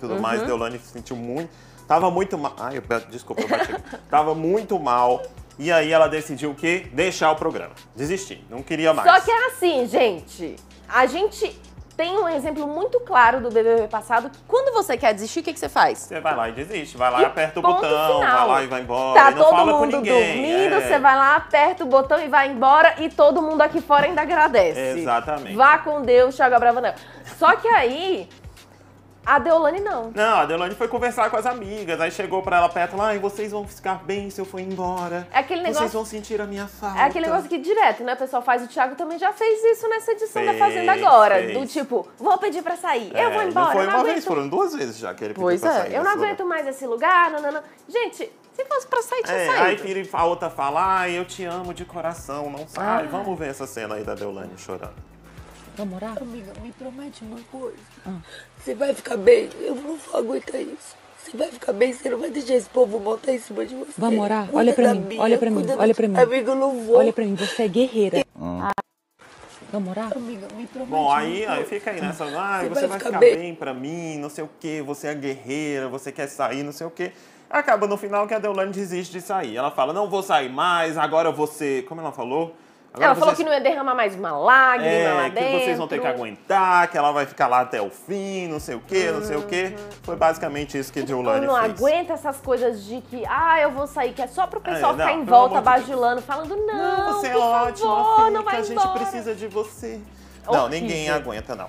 tudo mais. Deolane se sentiu muito. Tava muito mal. Ai, eu, peço- desculpa, eu bati. tava muito mal. E aí ela decidiu o quê? Deixar o programa. Desistir. Não queria mais. Só que é assim, gente. A gente tem um exemplo muito claro do BBB passado que quando você quer desistir, o que, que você faz? Você vai lá e desiste. Vai lá E aperta o botão. final. Vai lá e vai embora. Tá todo mundo dormindo, é. você vai lá, aperta o botão e vai embora e todo mundo aqui fora ainda agradece. Exatamente. Vá com Deus, Thiago Abravanel. Só que aí, a Deolane não. Não, a Deolane foi conversar com as amigas. Aí chegou pra ela perto lá, e vocês vão ficar bem se eu for embora. É aquele Vocês negócio- vão sentir a minha falta. É aquele negócio que direto, né? O pessoal faz. O Thiago também já fez isso nessa edição da Fez, Fazenda agora. fez. Do tipo, vou pedir pra sair. eu É, vou embora. Não foi eu uma não vez, aguento. foram duas vezes já que ele pediu Pois pra é, sair eu desse não lugar. aguento mais esse lugar. Não, não, não. Gente, se fosse pra sair, tinha É, aí saído. vira a outra fala, ai, eu te amo de coração, não sai. Ah. Vamos ver essa cena aí da Deolane chorando. Vamos orar? Amiga, me promete uma coisa. Você vai ficar bem. Eu não vou aguentar isso. Você vai ficar bem, você não vai deixar esse povo montar em cima de você. Vamos orar? Cuida Olha pra mim, Bia, olha pra mim, da- olha pra mim. Amiga, eu não vou. Olha pra mim, você é guerreira. Vamos orar? Amiga, me promete Bom, aí, aí fica aí nessa, ai, Você você vai vai ficar ficar bem. bem pra mim, não sei o quê, você é guerreira, você quer sair, não sei o quê. Acaba no final que a Deolane desiste de sair. Ela fala, não vou sair mais, agora você... Como ela falou? Agora Ela falou vocês- que não ia derramar mais uma lágrima lá É, que dentro. vocês vão ter que aguentar, que ela vai ficar lá até o fim, não sei o quê, não sei o quê. Foi basicamente isso que Eu Deolane não fez. aguento essas coisas de que, ah, eu vou sair, que é só pro pessoal É, ficar não, em pelo volta bajulando, falando, não, Não, você é ótima, favor, fica, não vai a gente embora. precisa de você. Não, Horrível. ninguém aguenta, não.